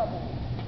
trouble.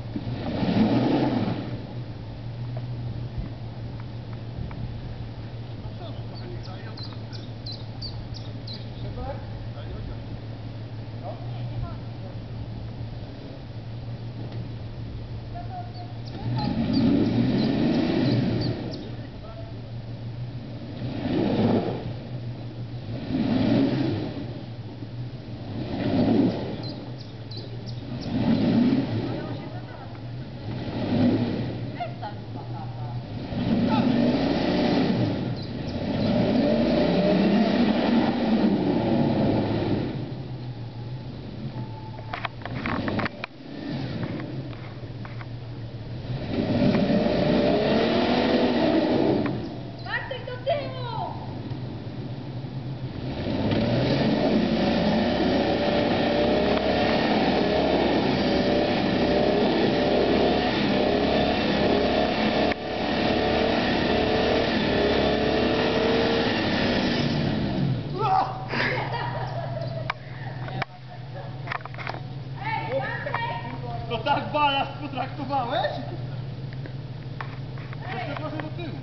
To tak balast potraktowałeś? Jeszcze proszę do tyłu.